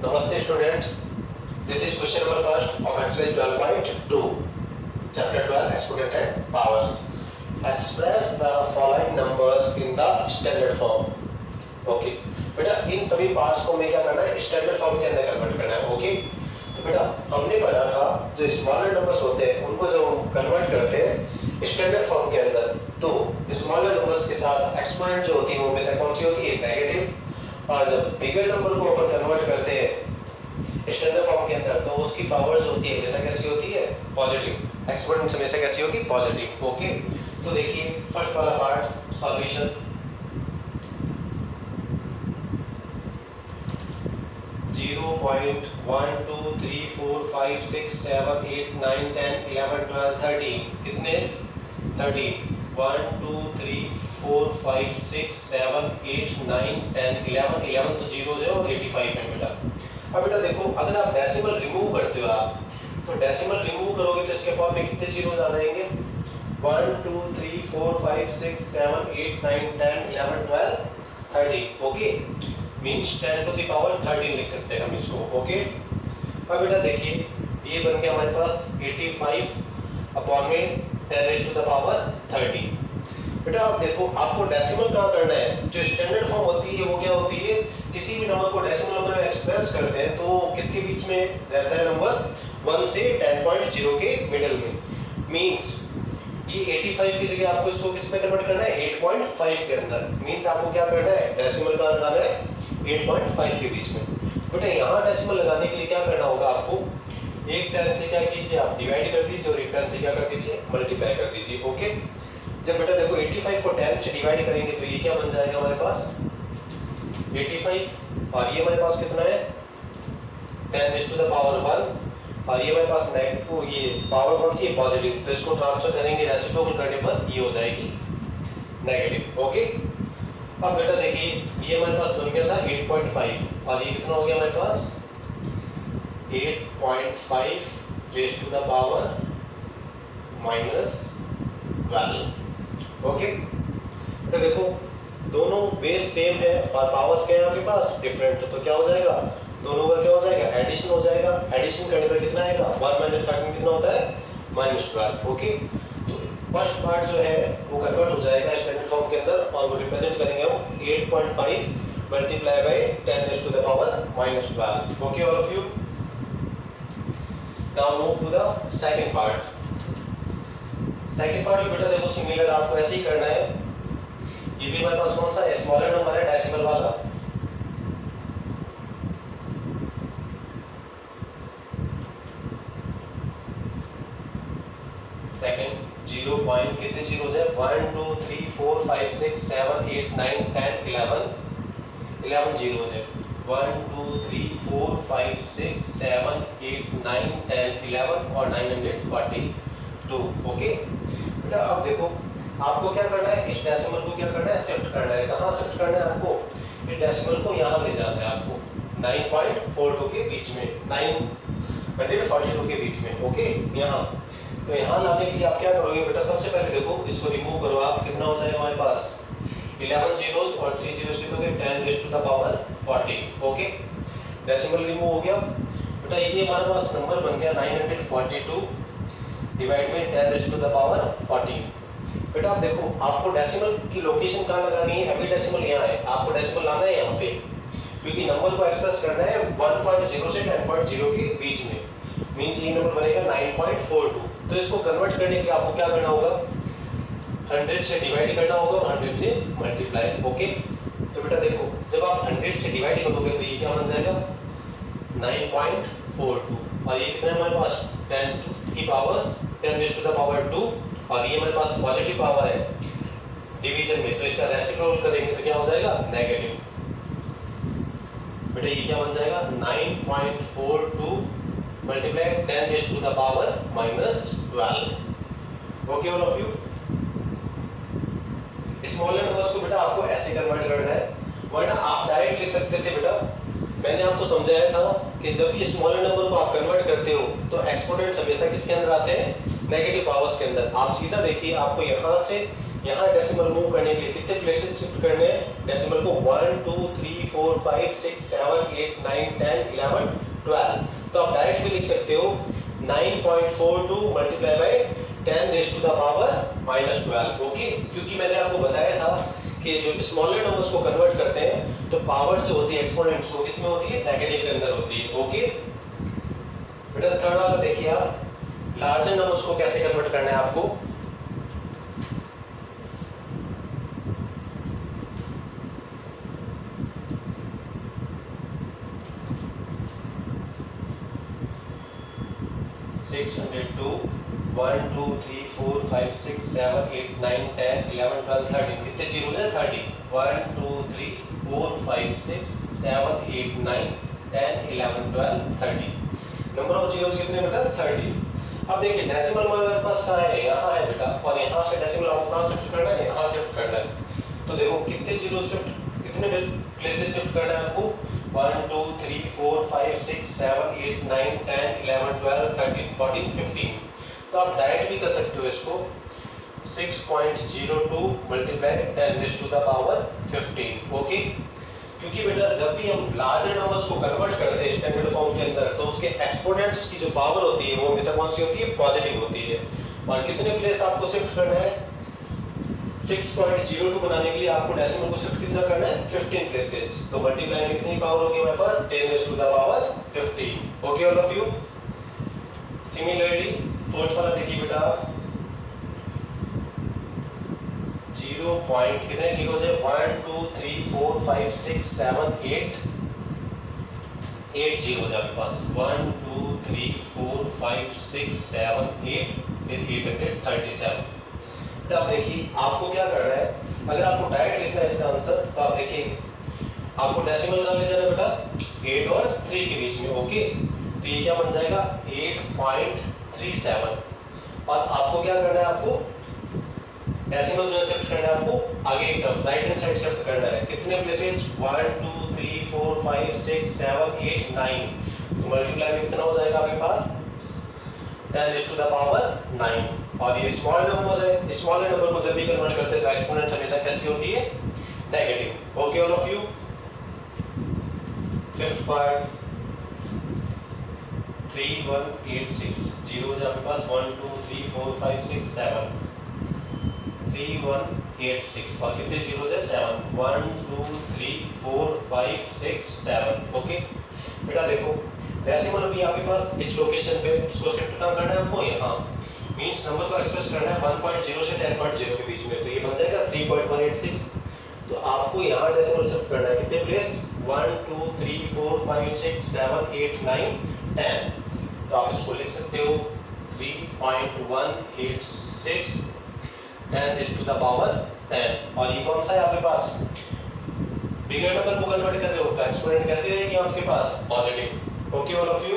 Namaste students. This is question number first of exercise 12.2, chapter 12, exponent and powers. Express the following numbers in the standard form. Okay. बेटा इन सभी parts को हमें क्या करना है स्टैंडर्ड फॉर्म के अंदर कन्वर्ट करना है ओके तो बेटा हमने पढ़ा था जो स्मॉलर नंबर्स होते हैं उनको जब हम कन्वर्ट करते हैं स्टैंडर्ड फॉर्म के अंदर तो स्मॉलर नंबर्स के साथ एक्सपोनेंट जो होती है वो हमेशा कौन सी होती है नेगेटिव और जब बिगर नंबर को अपन कन्वर्ट करते हैं स्टैंडर्ड फॉर्म के अंदर तो उसकी पावर जो होती है, हमेशा कैसी होती है? पॉजिटिव एक्सपोनेंट हमेशा कैसी होगी? पॉजिटिव ओके तो देखिए फ़र्स्ट वाला part solution zero point one two three four five six seven eight nine ten eleven twelve thirteen कितने? Thirteen one two three four five six seven eight nine ten eleven eleven तो zero है eighty five है बेटा। अब बेटा देखो, अगर आप डेसिमल रिमूव करते हो आप तो डेसिमल रिमूव करोगे तो इसके फॉर्म में कितने जीरोज आ जाएँगे? One two three four five six seven eight nine ten eleven twelve thirteen okay means ten to the power thirteen लिख सकते हैं हम इसको ओके अब बेटा देखिए, ये बन गया हमारे पास 85 अपॉन में टेन टू द पावर 30 बेटा, आप देखो, आपको डेसिमल कहाँ करना है? जो स्टैंडर्ड फॉर्म होती है, वो क्या होती है? किसी भी नंबर को डेसिमल नंबर में एक्सप्रेस करते हैं तो किसके बीच में रहता है नंबर 1 से 10.0 के मिडिल में। मींस ये 85 की जगह आपको इसको किसमें कन्वर्ट करना है? 8.5 के अंदर। मींस आपको क्या करना है? डेसिमल का लगाना है? 8.5 के बीच में। बेटा, यहाँ डेसिमल लगाने के लिए क्या करना होगा आपको? एक टर्न से क्या कीजिए आप? डिवाइड कर दीजिए और एक टर्न से क्या कर दीजिए? मल्टीप्लाई कर दीजिए ओके जब बेटा देखो 85 को 10 से डिवाइड करेंगे तो ये क्या बन जाएगा हमारे पास? 85 और ये हमारे पास कितना है? 10 इज़ टू द पावर 1 और ये हमारे पास नेगेटिव ये पावर कौन सी है? पॉजिटिव तो इसको ट्रांसफ़र करेंगे रेसिप्रोकल करने पर, ये हो जाएगी नेगेटिव ओके अब बेटा देखिए, ये हमारे पास बन गया था 8.5 और ये कितना हो गया हमारे पास? 8.5 raise to the power minus 12 okay तो देखो, दोनों बेस सेम है और पावर्स क्या है आपके पास? डिफरेंट तो क्या हो जाएगा? दोनों का क्या हो जाएगा? एडिशन हो जाएगा। एडिशन करने पर कितना आएगा? 1 माइनस थर्टीन कितना होता है? माइनस ट्वेल्व ओके तो फ़र्स्ट पार्ट जो है, वो कन्वर्ट हो जाएगा स्टैंडर्ड फॉर्म के अंदर और वो रिप्रेजेंट करेंगे हम 8.5 multiply by 10 raise to the power minus 12 okay all of you now move to the second part second part में बेटा देखो सिमिलर आपको ऐसे ही करना है। ये भी हमारे पास कौन सा स्मॉलर नंबर है डेसिमल वाला। सेकंड ज़ीरो पॉइंट कितने जीरोस है? One two three four five six seven eight nine ten eleven eleven zeros है। One two three four five six seven eight nine ten eleven और nine hundred forty two okay बेटा अब देखो, आपको क्या करना है? इस डेसिमल को क्या करना है? शिफ्ट करना है। कहाँ शिफ्ट करना है आपको? इस डेसिमल को यहाँ ले जाना है आपको। 9.42 के बीच में। 942 के बीच में ओके यहाँ। तो यहाँ लाने के लिए आप क्या करोगे बेटा? सबसे पहले देखो, इसको रिमूव करो आप। कितना हो जाएगा हमारे पास? 11 जीरोस और 3 जीरोस कितने 10 raise to the power 40 okay decimal remove हो गया। बेटा, ये हमारे पास नंबर बन गया 942 डिवाइड में 10 रेज़ टू द पावर 40 बेटा आप देखो, आपको डेसिमल की लोकेशन कहाँ लगानी है? अभी डेसिमल यहाँ है। आपको डेसिमल लाना है यहाँ पे। क्योंकि नंबर को एक्सप्रेस करना है 1.0 से 10.0 के बीच में। मींस ये नंबर बनेगा 9.42 तो इसको कन्वर्ट करने के लिए आपको क्या करना होगा? 100 से डिवाइड करना होगा और 100 से मल्टीप्लाई ओके तो बेटा देखो, जब आप 100 से डिवाइड करोगे तो ये क्या बन जाएगा? 9.42 और ये कितना है हमारे पास? 10 की power 10 raise to the power 2 और ये हमारे पास पॉजिटिव पावर है। डिवीज़न में तो इसका रेसिप्रोकल करेंगे तो क्या हो जाएगा? नेगेटिव बेटा, ये क्या बन जाएगा? 9.42 multiply 10 raise to the power minus 12 okay all of you smaller numbers को बेटा आपको ऐसे कन्वर्ट करना है। वरना आप डायरेक्ट लिख सकते थे बेटा। मैंने आपको समझाया था कि जब ये स्मॉलर नंबर को आप कन्वर्ट करते हो तो एक्सपोनेंट्स हमेशा किसके अंदर आते हैं? नेगेटिव पावर्स के अंदर। आप सीधा देखिए, आपको यहाँ से, यहाँ डेसिमल मूव करने के लिए कितने प्लेसेस शिफ्ट करने हैं? डेसिमल को one two three four five six seven eight nine ten eleven twelve तो आप डायरेक्ट भी लिख सकते हो 9.42 multiply by 10 raise to the power minus twelve okay क्योंकि मैंने आपको बताया था कि जो स्मॉलर नंबर्स को कन्वर्ट करते हैं तो पावर जो होती है एक्सपोनेंट्स को किसमें होती है? नेगेटिव के अंदर होती है ओके बेटा थर्ड वाला देखिए आप लार्जर नंबर्स को कैसे कन्वर्ट करना है आपको? Six hundred two one, two, three, four, five, six, seven, eight, nine, ten, eleven, twelve, thirteen, कितने ज़ीरो है thirty one, two, three, four, five, six, seven, eight, nine, ten, eleven, twelve thirty number of zeros कितने बेटा? Thirty अब देखिए decimal हमारे पास कहाँ है? यहाँ है बेटा। और यहाँ से डेसिमल आपको कहाँ शिफ्ट करना है? यहाँ शिफ्ट करना है। तो देखो, कितने ज़ीरो शिफ्ट कितने प्लेसेस शिफ्ट करना है आपको? One, two, three, four, five, six, seven, eight, nine, ten, eleven, twelve, thirteen, fourteen, fifteen. तो आप डायरेक्ट भी कर सकते हो इसको। 6.02 multiply ten to the power 15 okay क्योंकि बेटा, जब भी हम लार्जर नंबर्स को कन्वर्ट करते हैं स्टैंडर्ड फॉर्म के अंदर तो उसके एक्सपोनेंट्स की जो पावर होती है, वो हमेशा कौन सी होती है? पॉजिटिव होती है। और कितने प्लेस आपको शिफ्ट करना है? 6.02 बनाने के लिए आपको डेसिमल को शिफ्ट कितना करना है? 15 प्लेसेस तो मल्टीप्लाई में कितनी पावर होगी हमारे पास? 10 to the power 15 okay all of you similarly fourth वाला देखिए बेटा आप। ज़ीरो पॉइंट कितने ज़ीरो है one two three four five six seven eight eight zero आपके पास। One two three four five six seven eight फिर एट हंड्रेड थर्टी सेवन अब देखिए, आपको क्या करना है? अगर आपको डायरेक्ट लिखना है इसका आंसर तो आप देखिए। आपको डेसिमल कहाँ ले जाना बेटा। एट और थ्री के बीच में ओके तो ये क्या बन जाएगा? एट पॉइंट थ्री सेवन और आपको क्या करना है आपको? डेसिमल जो है शिफ्ट करना है आपको, आगे की तरफ़ राइट हैंड साइड शिफ्ट करना है। कितने places one two three four five six seven eight nine तो मल्टीप्लाई में कितना हो जाएगा आपके पास? Ten is to the power nine और ये स्मॉल नंबर है। स्मॉल नंबर को जब भी कन्वर्ट करते हैं तो एक्सपोनेंट हमेशा कैसी होती है? Negative okay all of you fifth part three one eight six zero है आपके पास one two three four five six seven three one eight six और कितने ज़ीरो है seven one two three four five six seven okay बेटा देखो decimal अभी आपके पास इस लोकेशन पे इसको शिफ्ट कहाँ करना है आपको? यहाँ। मींस नंबर को एक्सप्रेस करना है 1.0 से 10.0 के बीच में। तो ये बन जाएगा 3.186 तो आपको यहाँ डेसिमल शिफ्ट करना है, कितने प्लेस 1 2 3 4 5 6 7 8 9 10 तो आप इसको लिख सकते हो 3.186 and is to the power 10 और ये कौन सा है आपके पास? बिगर नंबर को कन्वर्ट कर रहे होता है स्टूडेंट कैसे रहेगी आपके पास? Positive okay all of you